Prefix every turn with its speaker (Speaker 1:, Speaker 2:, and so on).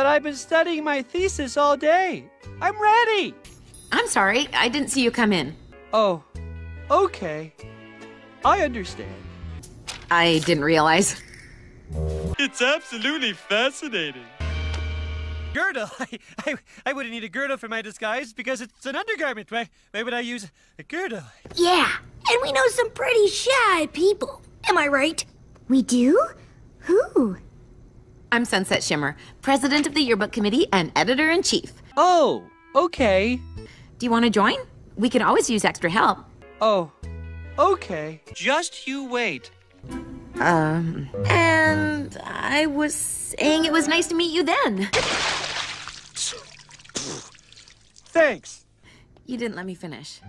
Speaker 1: but I've been studying my thesis all day. I'm ready.
Speaker 2: I'm sorry, I didn't see you come in.
Speaker 1: Oh, okay. I understand.
Speaker 2: I didn't realize.
Speaker 3: It's absolutely fascinating.
Speaker 1: Girdle? I, I, I wouldn't need a girdle for my disguise because it's an undergarment. Why, why would I use a girdle?
Speaker 4: Yeah, and we know some pretty shy people. Am I right?
Speaker 5: We do? Who?
Speaker 2: I'm Sunset Shimmer, president of the yearbook committee and editor in chief.
Speaker 1: Oh, okay.
Speaker 2: Do you want to join? We can always use extra help.
Speaker 1: Oh, okay.
Speaker 3: Just you wait.
Speaker 2: Um, and I was saying it was nice to meet you then.
Speaker 1: Thanks.
Speaker 2: You didn't let me finish.